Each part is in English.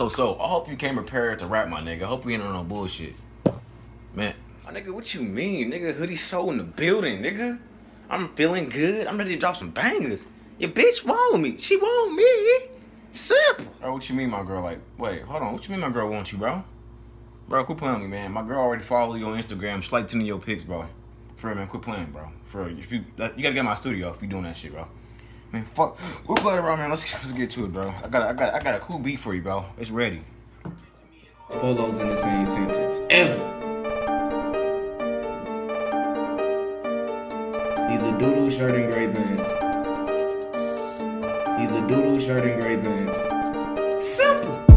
So, so, I hope you came prepared to rap, my nigga. I hope you ain't on no bullshit. Man, my nigga, what you mean? Nigga, hoodie soul in the building, nigga. I'm feeling good. I'm ready to drop some bangers. Your bitch want me. She want me. Simple. Bro, what you mean, my girl? Like, wait, hold on. What you mean my girl want you, bro? Bro, quit playing with me, man. My girl already follow you on Instagram. She like tuning your pics, bro. For real, man, quit playing, bro. For real. If you, you gotta get my studio if you doing that shit, bro. Man, fuck. We're playing around, man. Let's let's get to it, bro. I got I got I got a cool beat for you, bro. It's ready. Polos in the same sentence ever. He's a doodoo shirt and gray bands. He's a doodoo shirt and gray. Simple. Simple.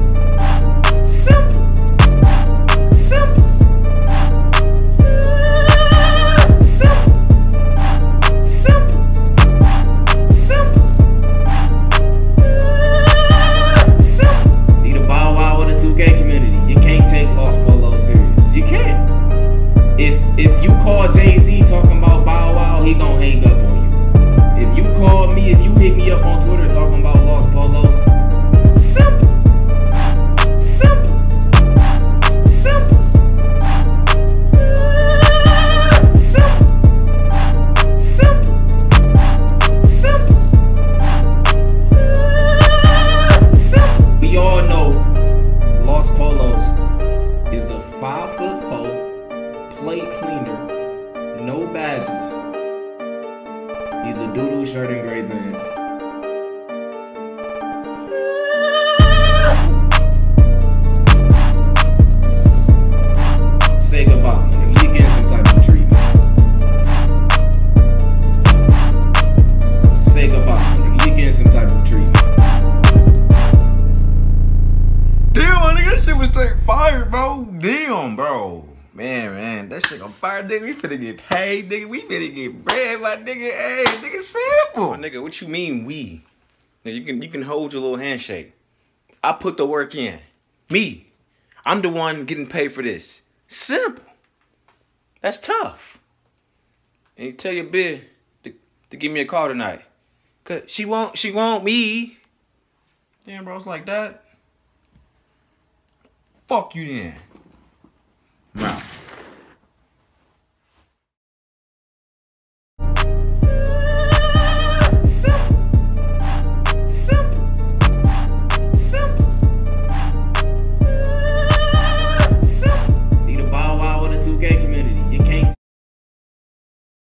Me, if you hit me up on Twitter talking about Lost Polos, simple, a five foot four plate cleaner, no badges. He's a doodoo shirt and gray bands. Say goodbye, some type of treatment. Say goodbye, some type of treatment. Damn, nigga, that shit was straight fire, bro. Damn, bro. Man, man, that shit on fire, nigga. We finna get paid, nigga. We finna get bread, my nigga. Hey, nigga, simple. My nigga, what you mean we? Nigga, you can you can hold your little handshake. I put the work in. Me. I'm the one getting paid for this. Simple. That's tough. And you tell your bitch to, to give me a call tonight. Cause she won't she want me. Damn, bro, it's like that. Fuck you then.